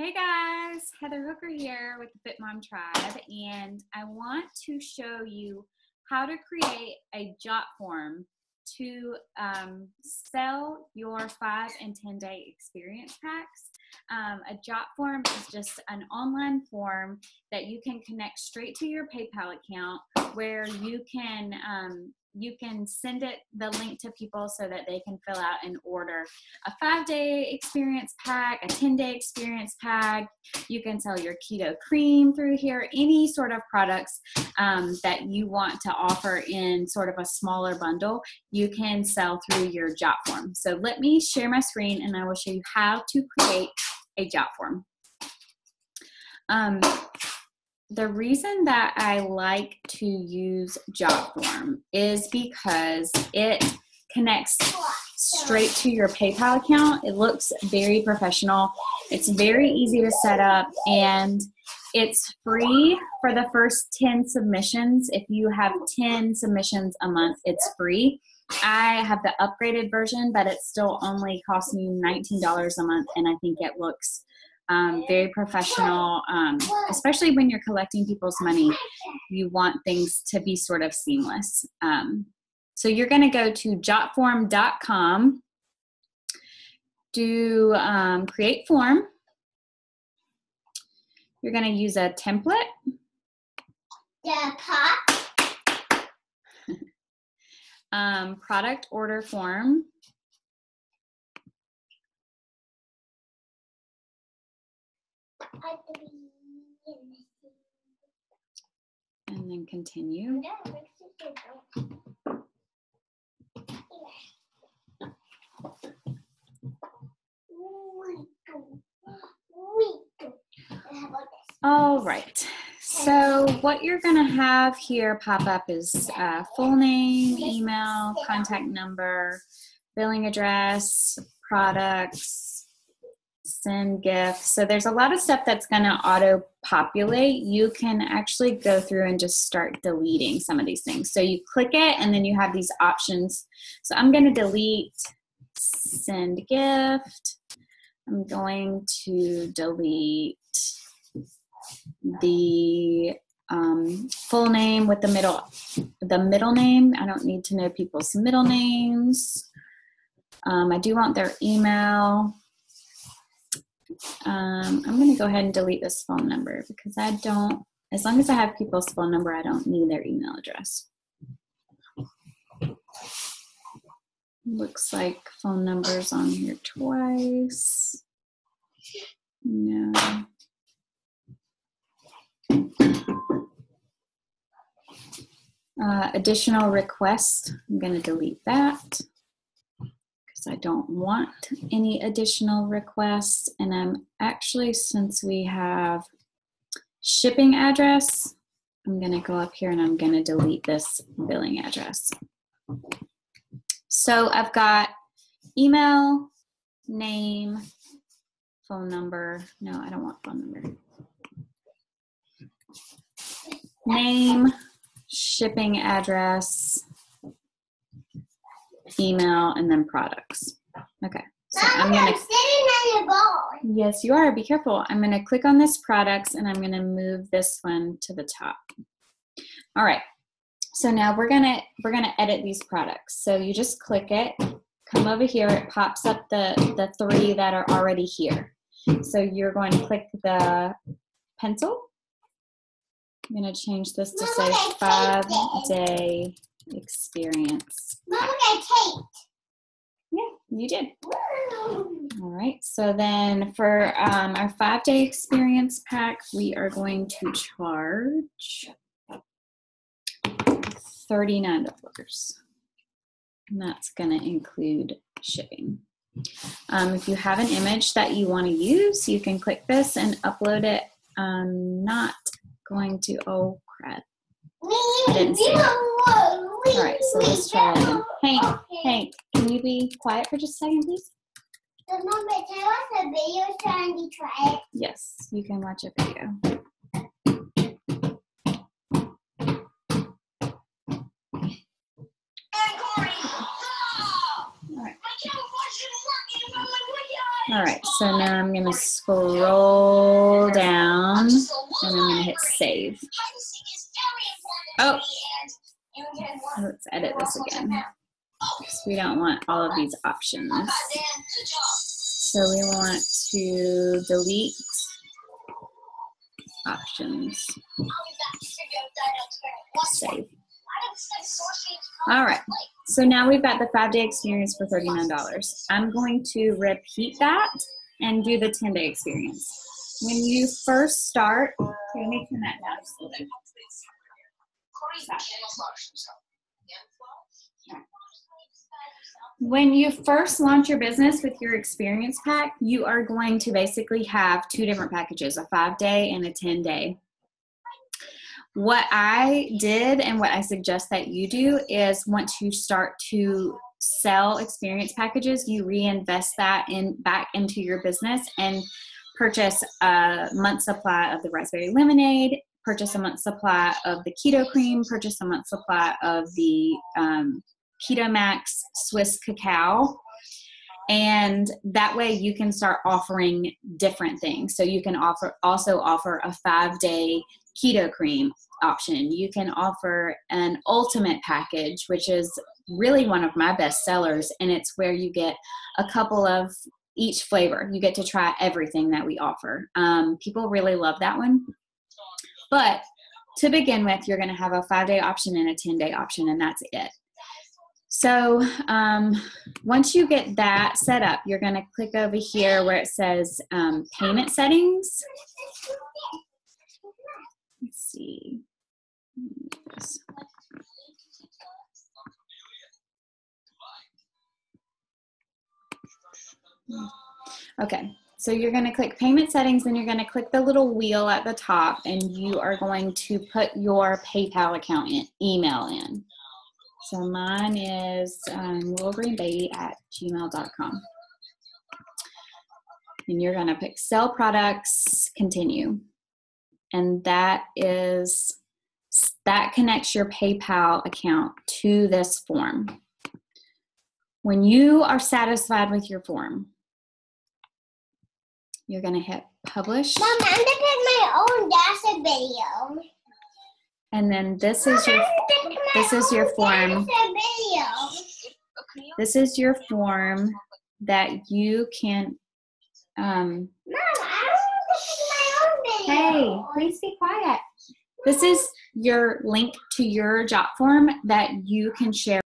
Hey guys, Heather Hooker here with the Fit Mom Tribe, and I want to show you how to create a jot form to um, sell your five and 10 day experience packs. Um, a jot form is just an online form that you can connect straight to your PayPal account where you can um, you can send it the link to people so that they can fill out and order a five day experience pack, a 10 day experience pack. You can sell your keto cream through here, any sort of products um, that you want to offer in sort of a smaller bundle, you can sell through your Jot form. So let me share my screen and I will show you how to create a Jot form. Um, the reason that I like to use JotForm is because it connects straight to your PayPal account. It looks very professional. It's very easy to set up and it's free for the first 10 submissions. If you have 10 submissions a month, it's free. I have the upgraded version, but it still only costs me $19 a month and I think it looks um, very professional, um, especially when you're collecting people's money. You want things to be sort of seamless. Um, so you're going to go to jotform.com, do um, create form. You're going to use a template. The pot. um, product order form. And then continue. All right. So what you're going to have here pop up is uh, full name, email, contact number, billing address, products, send gifts. So there's a lot of stuff that's going to auto populate. You can actually go through and just start deleting some of these things. So you click it and then you have these options. So I'm going to delete send gift. I'm going to delete the um, full name with the middle the middle name. I don't need to know people's middle names. Um, I do want their email. Um, I'm going to go ahead and delete this phone number because I don't, as long as I have people's phone number, I don't need their email address. Looks like phone numbers on here twice. No. Uh, additional request, I'm going to delete that. I don't want any additional requests. And I'm actually, since we have shipping address, I'm going to go up here and I'm going to delete this billing address. So I've got email, name, phone number. No, I don't want phone number. Name, shipping address, email, and then products. Okay. So I'm gonna. I'm sitting on your ball. Yes, you are. Be careful. I'm gonna click on this products, and I'm gonna move this one to the top. All right. So now we're gonna we're gonna edit these products. So you just click it, come over here. It pops up the the three that are already here. So you're going to click the pencil. I'm gonna change this to say five day experience. Mom, I taped. Yeah, you did. All right, so then for um, our five day experience pack, we are going to charge $39. And that's going to include shipping. Um, if you have an image that you want to use, you can click this and upload it. I'm not going to, oh crap. I didn't see it. All right, so let's try it again. Hank, Hank, can you be quiet for just a second, please? Mom, can I watch a video so trying to try it? Yes, you can watch a video. All All right, so now I'm gonna scroll down and I'm gonna hit save. Oh, let's edit this again. Because we don't want all of these options. So we want to delete options. Save. All right. So now we've got the five day experience for $39. I'm going to repeat that and do the 10 day experience. When you first start, turn that down just a little bit. When you first launch your business with your experience pack, you are going to basically have two different packages a five day and a 10 day. What I did and what I suggest that you do is once you start to sell experience packages, you reinvest that in back into your business and purchase a month supply of the raspberry lemonade, purchase a month supply of the keto cream, purchase a month supply of the um, Keto Max Swiss cacao. And that way you can start offering different things. So you can offer also offer a five day keto cream option. You can offer an ultimate package, which is really one of my best sellers. And it's where you get a couple of each flavor. You get to try everything that we offer. Um, people really love that one. But to begin with, you're going to have a five day option and a 10 day option, and that's it. So um, once you get that set up, you're going to click over here where it says um, payment settings. Let's see. Okay, so you're going to click payment settings and you're going to click the little wheel at the top and you are going to put your PayPal account in, email in. So mine is um, littlegreenbaby at gmail.com. And you're going to pick sell products, continue. And that is, that connects your PayPal account to this form. When you are satisfied with your form, you're going to hit publish. Mom, I'm gonna pick my own data video. And then this is your this is your form. This is your form that you can um Mom, I want to pick my own video. Hey, please be quiet. This is your link to your job form that you can share